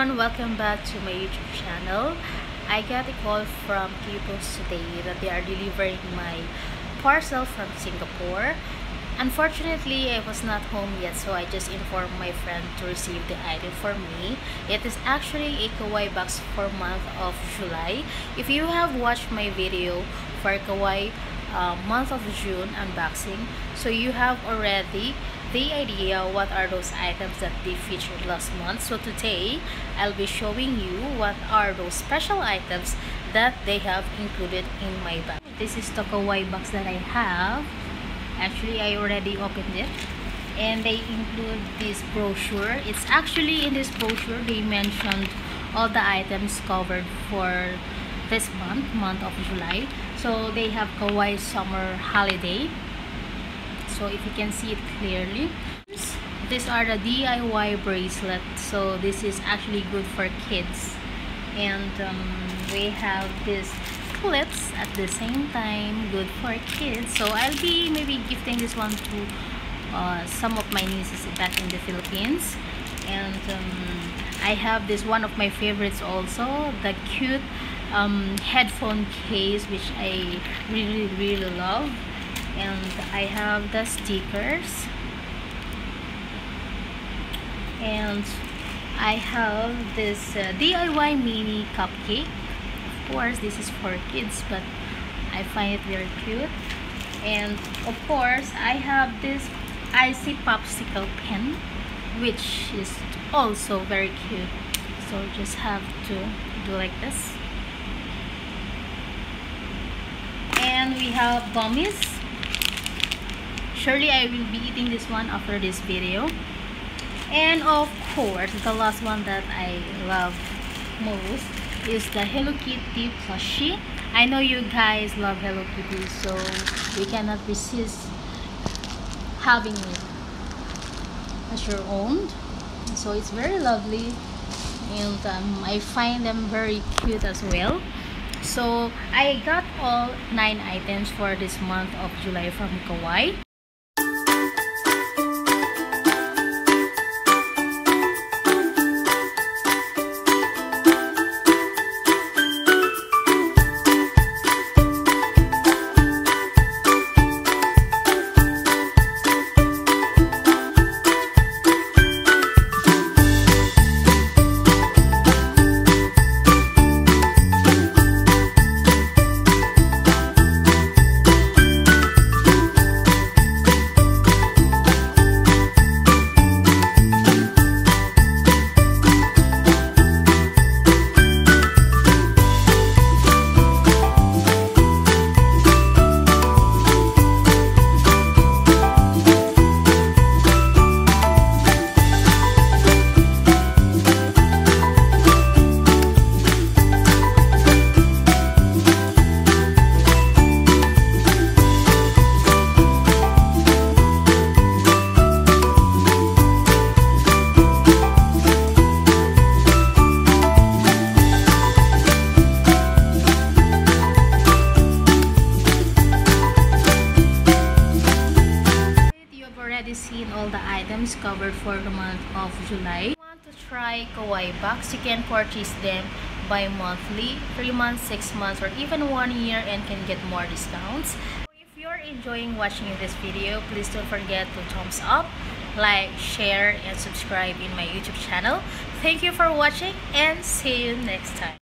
everyone, welcome back to my YouTube channel. I got a call from Kipos today that they are delivering my parcel from Singapore. Unfortunately, I was not home yet so I just informed my friend to receive the item for me. It is actually a kawaii box for month of July. If you have watched my video for kawaii uh, month of June unboxing, so you have already the idea what are those items that they featured last month. So today I'll be showing you what are those special items that they have included in my bag. This is the kawaii box that I have. Actually I already opened it. And they include this brochure. It's actually in this brochure they mentioned all the items covered for this month month of July. So they have kawaii summer holiday. So if you can see it clearly. These are the DIY bracelet. So this is actually good for kids. And um, we have this clips at the same time good for kids. So I'll be maybe gifting this one to uh, some of my nieces back in the Philippines. And um, I have this one of my favorites also the cute um, headphone case which I really really love. And I have the stickers. And I have this uh, DIY mini cupcake. Of course this is for kids but I find it very cute. And of course I have this icy popsicle pen which is also very cute. So just have to do like this and we have gummies surely I will be eating this one after this video. And of course the last one that I love most is the Hello Kitty plushie. I know you guys love Hello Kitty so we cannot resist having it as your own. So it's very lovely and um, I find them very cute as well so I got all nine items for this month of July from Kawaii the items covered for the month of July. If you want to try Kawaii Box, you can purchase them by monthly, 3 months, 6 months, or even 1 year and can get more discounts. If you're enjoying watching this video, please don't forget to thumbs up, like, share, and subscribe in my YouTube channel. Thank you for watching and see you next time.